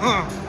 huh?